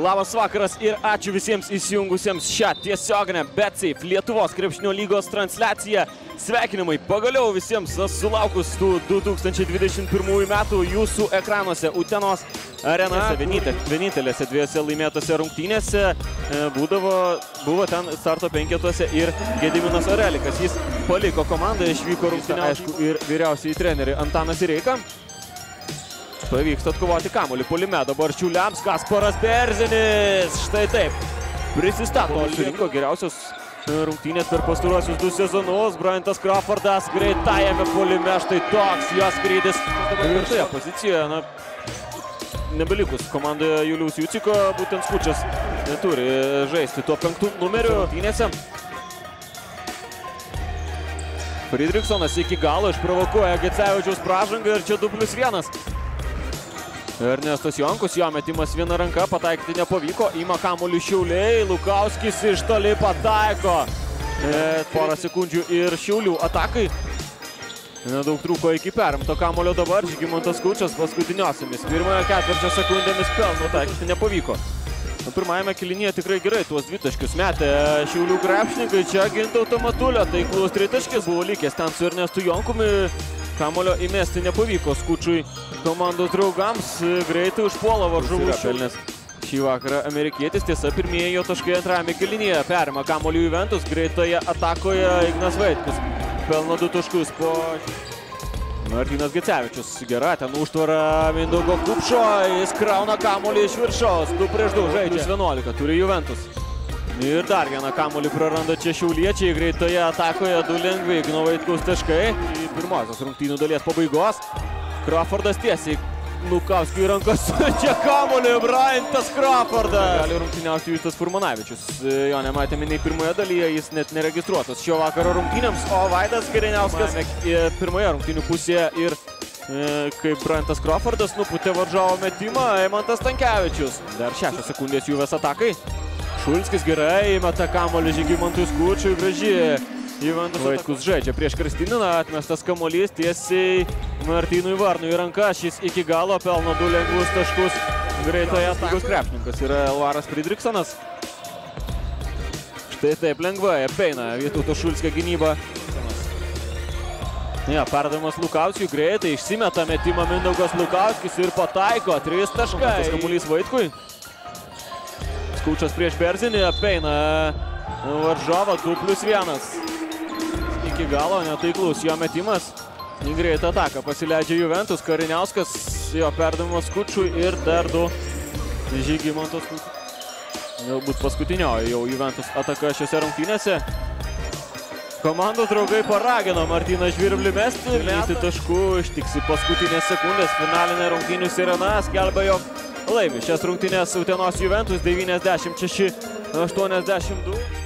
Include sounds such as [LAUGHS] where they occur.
Labas vakaras ir ačiū visiems įsijungusiems šią tiesioginę BetSafe Lietuvos krepšinio lygos transliaciją. Sveikinimai pagaliau visiems sulaukus tų 2021 metų jūsų ekranuose Utenos arenose. Vienintelė, vienintelėse dviejose laimėtose rungtynėse e, būdavo, buvo ten starto penketuose ir Gediminas Orelikas. Jis paliko komandą, išvyko rungtynę, aišku, ir vyriausiai treneriai Antanas Ireika. Pavyksta atkovoti kamuolį polime. Dabar Šiuliams Kasparas Berzinis. Štai taip. Prisistato. Surinko geriausios rungtynės per pastaruosius du sezonus. Bryantas Crawfordas greitajame polime. Štai toks jos skrydis. Ketvirtoje pozicijoje. Na, nebelikus komandoje Julius Juciko. Būtent Skučias neturi žaisti tuo penktų numeriu rungtynėse. Fridriksonas iki galo išprovokuoja Gecevičiaus pražangą ir čia 2 plus 1. Ernestas Jonkus, jo metimas viena ranka, pataikyti nepavyko, ima kamuolį Šiauliai, Lukauskis iš toli pataiko. E, porą sekundžių ir Šiaulių atakai. Nedaug trūko iki perimto kamulio dabar, Žygimantas Kučias paskutiniosiamis. Pirmojo ketvirčio sekundėmis pelno taikyti nepavyko. Nu, pirmajame kilinėje tikrai gerai tuos dvitaškius metė Šiaulių krepšininkai. Čia Gintauto Matulio, taiklus tritaškis buvo likęs ten su Ernestu Jonkumi. Kamulio įmesti nepavyko Skučiui komandos draugams. Greitai užpuola varžovų šelnės. Šį vakarą amerikietis tiesa pirmieji jo taškai antrame kilinėje. Perima kamulio Juventus. Greitoje atakoje Ignas Vaitkus. Pelno du taškus po... Martinas Gecevičius. Gera ten užtvara Mindaugo Kupšo. Jis krauna kamulį iš viršaus. 2 prieš 2 žaidžia. 11 turi Juventus. Ir dar vieną kamulį praranda čia šiauliečiai. Greitoje atakoje du lengvi Igno Vaitkaus taškai. Į pirmosios rungtynių dalies pabaigos. Crawfordas tiesiai Lukauskiui rankas [LAUGHS] čia kamulį. Bryantas Crawfordas. Gali rungtyniauti Justas Furmanavičius. Jo nematėme nei pirmoje dalyje, jis net neregistruotas šio vakaro rungtynėms. O Vaidas Kariniauskas pirmoje rungtynių pusėje ir kaip Bryantas Crawfordas nuputė varžovo metimą, Eimantas Tankievičius. Dar šešios sekundės jų ves atakai. Šulskis gerai, meta kamolį Žygimantui Skučiui, graži. Juventus Vaitkus žaidžia prieš Kristininą, atmestas kamolys tiesiai Martynui Varnui į ranką. Šis iki galo pelno du lengvus taškus. Greitoje atakus krepšininkas yra Elvaras Fridriksonas. Štai taip lengvai apeina Vytauto Šulskio gynyba. Ja, perdavimas Lukauskiui greitai, išsimeta metimą Mindaugas Lukauskis ir pataiko. Tris taškai. Tas kamuolys Vaitkui. Skučas prieš Berzinį, apeina varžovą 2 plus 1. Iki galo netaiklus jo metimas. Į greitą ataką pasileidžia Juventus, Kariniauskas, jo perdavimas Skučui ir dar du Žygimantos Skučiui. Galbūt paskutinioji jau Juventus ataka šiose rungtynėse. Komandos draugai paragino Martyną Žvirblį mesti. Mesti taškų, ištiksi paskutinės sekundės. Finalinė rungtynių sirena skelbia, jog laimi šias rungtynės Utenos Juventus 96-82.